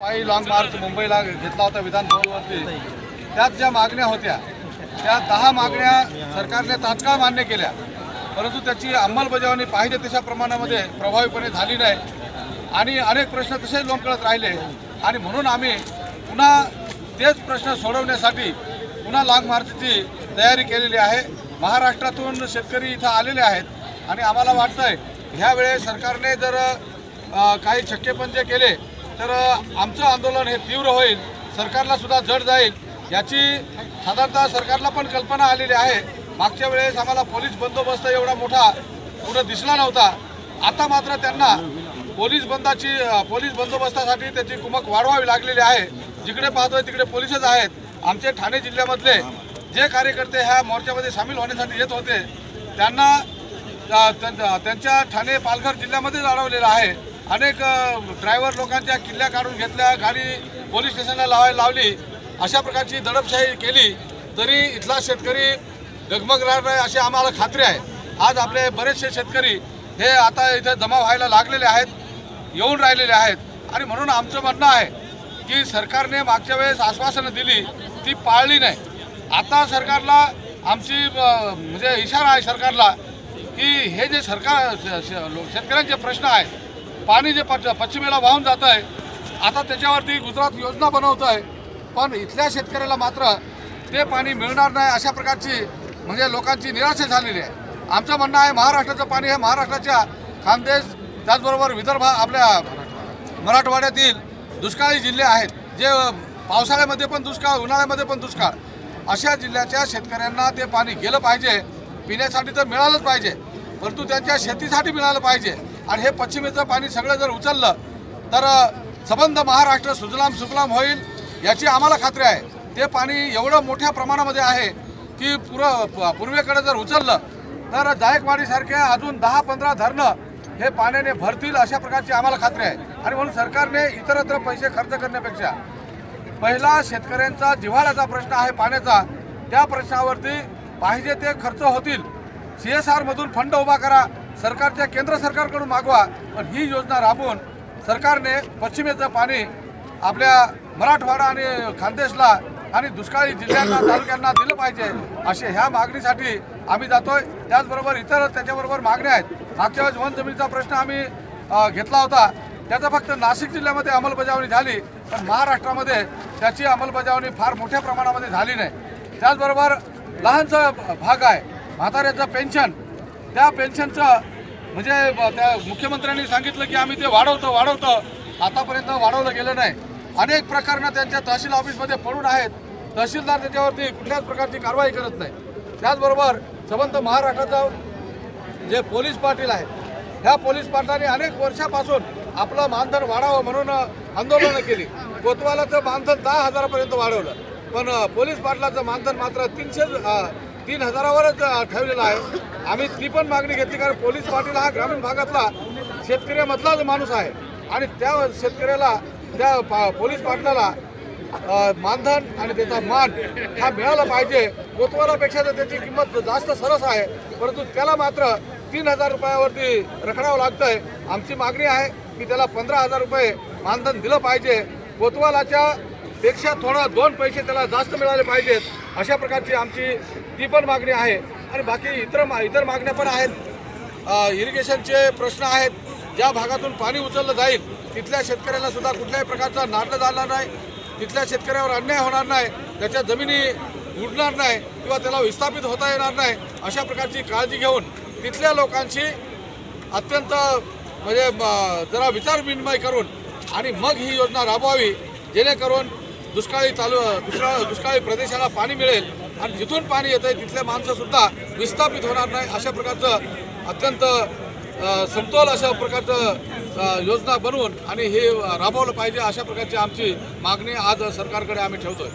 पायी long march मुंबईला घेतला होता विधानभवनवरती. त्यात ज्या मागण्या होत्या त्या दहा मागण्या सरकारने तात्काळ मान्य केल्या. परंतु त्याची अंमलबजावणी पाहिजे तशा प्रमाणामध्ये प्रभावीपणे झाली नाही. आणि अनेक प्रश्न तसेच लोंबकळत राहिले. आणि म्हणून आम्ही पुन्हा तेच प्रश्न सोडवण्यासाठी पुन्हा लॉंग मार्चची तयारी केलेली आहे. महाराष्ट्रातून शेतकरी इथं आलेले आहेत. आणि आम्हाला वाटतंय ह्यावेळेस सरकारने जर काही छक्केपंजे केले तर आमचं आंदोलन हे तीव्र होईल. सरकारला सुद्धा जड जाईल. याची साधारणतः सरकारला पण कल्पना आलेली आहे. मागच्या वेळेस आम्हाला पोलीस बंदोबस्त एवढा मोठा कुठं दिसला नव्हता. आता मात्र त्यांना पोलीस बंदाची पोलीस बंदोबस्तासाठी त्याची कुमक वाढवावी लागलेली आहे. जिकडे पाहतोय तिकडे पोलीसच आहेत. आमचे ठाणे जिल्ह्यामधले जे कार्यकर्ते ह्या मोर्चामध्ये सामील होण्यासाठी येत होते त्यांना त्यां- त्यांच्या ठाणे पालघर जिल्ह्यामध्येच अडवलेलं आहे. अनेक ड्रायव्हर लोकांच्या किल्ल्या काढून घेतल्या गाडी पोलीस स्टेशनला लावायला लावली. अशा प्रकारची दडपशाही केली तरी इथला शेतकरी डगमगणार नाही अशी आम्हाला खात्री आहे. आज आपले बरेचसे शेतकरी हे आता इथे जमा व्हायला लागलेले आहेत येऊन राहिलेले आहेत. आणि म्हणून आमचं म्हणणं आहे की सरकारने मागच्या वेळेस आश्वासनं दिली ती पाळली नाही. आता सरकारला आमची म्हणजे इशारा आहे सरकारला की हे जे सरकार लो- शेतकऱ्यांचे प्रश्न आहेत पाणी जे पश्च पश्चिमेला वाहून जात आहे आता त्याच्यावरती गुजरात योजना बनवत आहे. पण इथल्या शेतकऱ्याला मात्र ते पाणी मिळणार नाही अशा प्रकारची म्हणजे लोकांची निराशा झालेली आहे. आमचं म्हणणं आहे महाराष्ट्राचं पाणी हे महाराष्ट्राच्या खानदेश त्याचबरोबर विदर्भ आपल्या मराठवाड्यातील दुष्काळी जिल्हे आहेत. जे पावसाळ्यामध्ये पण दुष्काळ उन्हाळ्यामध्ये पण दुष्काळ. अशा जिल्ह्याच्या शेतकऱ्यांना ते पाणी गेलं पाहिजे. पिण्यासाठी तर मिळालंच पाहिजे. परंतु त्यांच्या शेतीसाठी मिळालं पाहिजे. आणि हे पश्चिमेचं पाणी सगळं जर उचललं तर सबंध महाराष्ट्र सुजलाम सुफलाम होईल याची आम्हाला खात्री आहे. ते पाणी एवढं मोठ्या प्रमाणामध्ये आहे की पुर प- पूर्वेकडे जर उचललं तर जायकवाडीसारख्या अजून दहा पंधरा धरणं हे पाण्याने भरतील अशा प्रकारची आम्हाला खात्री आहे. आणि म्हणून सरकारने इतरत्र पैसे खर्च करण्यापेक्षा पहिला शेतकऱ्यांचा जिव्हाळ्याचा प्रश्न आहे पाण्याचा त्या प्रश्नावरती पाहिजे ते खर्च होतील. सी एस आरमधून फंड उभा करा सरकारच्या केंद्र सरकारकडून मागवा पण ही योजना राबवून सरकारने पश्चिमेचं पाणी आपल्या मराठवाडा आणि खानदेशला आणि दुष्काळी जिल्ह्यांना तालुक्यांना दिलं पाहिजे असे ह्या मागणीसाठी आम्ही जातोय. त्याचबरोबर इतर त्याच्याबरोबर मागण्या आहेत. मागच्या वेळेस वन जमिनीचा प्रश्न आम्ही घेतला होता. त्याचा फक्त नाशिक जिल्ह्यामध्ये अंमलबजावणी झाली पण महाराष्ट्रामध्ये त्याची अंमलबजावणी फार मोठ्या प्रमाणामध्ये झाली नाही. त्याचबरोबर लहानसा भाग आहे म्हाताऱ्याचं पेन्शन. त्या पेन्शनचं म्हणजे त्या मुख्यमंत्र्यांनी सांगितलं की आम्ही ते वाढवतो वाढवतो. आतापर्यंत वाढवलं गेलं नाही. अनेक प्रकरणं त्यांच्या तहसील ऑफिसमध्ये पडून आहेत. तहसीलदार त्याच्यावरती कुठल्याच प्रकारची कारवाई करत नाही. त्याचबरोबर संबंध महाराष्ट्राचं जे पोलीस पाटील आहेत ह्या पोलीस पाटलाने अनेक वर्षापासून आपलं मानधन वाढावं म्हणून आंदोलनं केली. कोतवालाचं मानधन दहा हजारापर्यंत वाढवलं. पण पोलीस पाटलाचं मानधन मात्र तीनशे तीन हजारावरच ठेवलेला आहे. आम्ही ती पण मागणी घेतली कारण पोलीस पाटील हा ग्रामीण भागातला शेतकऱ्यामधलाच माणूस आहे. आणि त्या शेतकऱ्याला त्या पा- पोलीस पाटलाला मानधन आणि त्याचा मान हा मिळाला पाहिजे. कोतवालापेक्षा तर त्याची किंमत जास्त सरस आहे. परंतु त्याला मात्र तीन हजार रुपयावरती रखडावं लागतंय. आमची मागणी आहे की त्याला पंधरा हजार रुपये मानधन दिलं पाहिजे. कोतवालाच्या पेक्षा थोडा दोन पैसे त्याला जास्त मिळाले पाहिजेत अशा प्रकारची आमची ती पण मागणी आहे. आणि बाकी इतर मा इतर मागण्या पण आहेत. इरिगेशनचे प्रश्न आहेत. ज्या भागातून पाणी उचललं जाईल तिथल्या शेतकऱ्याला सुद्धा कुठल्याही प्रकारचा नाडलं जाणार नाही. तिथल्या शेतकऱ्यावर अन्याय होणार नाही. त्याच्या जमिनी उडणार नाही किंवा त्याला विस्थापित होता येणार नाही अशा प्रकारची काळजी घेऊन तिथल्या लोकांशी अत्यंत म्हणजे जरा विचार विनिमय करून आणि मग ही योजना राबवावी जेणेकरून दुष्काळी तालु दुष्काळ दुष्काळी प्रदेशाला पाणी मिळेल आणि जिथून पाणी येतं आहे तिथले माणसंसुद्धा विस्थापित होणार नाही अशा प्रकारचं अत्यंत समतोल अशा प्रकारचं योजना बनवून आणि हे राबवलं पाहिजे अशा प्रकारची आमची मागणी आज सरकारकडे आम्ही ठेवतोय.